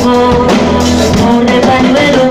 amor, amor de pañuelo.